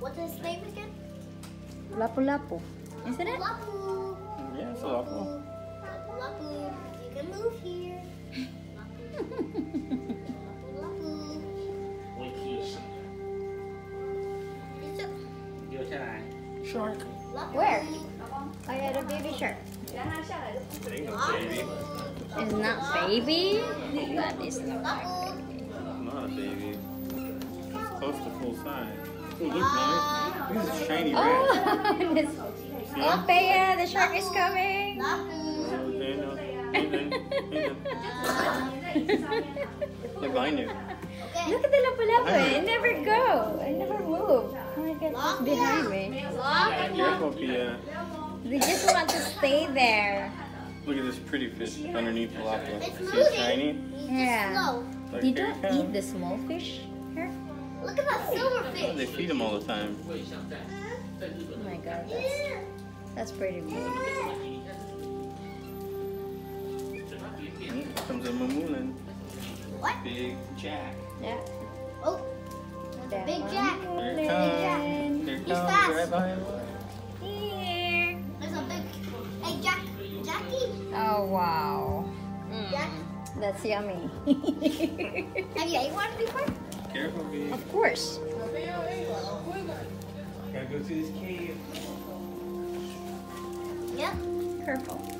What's his name again? Lapu Lapu. Isn't it? Lapu. Yeah, it's Lapu. Lapu. Lapu, Lapu. You can move here. Lapu Lapu. Vacation. you Shark. Where? I had a baby shark. It's not baby. That is not. Not a baby. It's close to full size. Oh, look, Ah. man. Look shiny rat. Oh, this, oh. Bea, the shark is coming. Lapu. Oh, Daniel. Hey, Dan. Hey, Dan. Hey, behind you. Look at the lapu-lapu. It never go. It never move. Oh my god, it's behind me. Careful, Pia. They just want to stay there. Look at this pretty fish underneath the lava. It's See moving. it's shiny? Yeah. just slow. Like, They don't eat the small fish here. Look at that silver Oh, they feed them all the time. Oh my god, that's, that's pretty big. Here comes a mamulin. What? Big jack. Yeah. Oh, That Big one. Jack. Here it Mamulin. comes. Here it He's comes. fast. Right behind Here. there's a big. Hey, Jack. Jackie. Oh wow. Mm. Jack. That's yummy. Have you ate one before? Of course. Gotta go through this cave. Yep. Careful.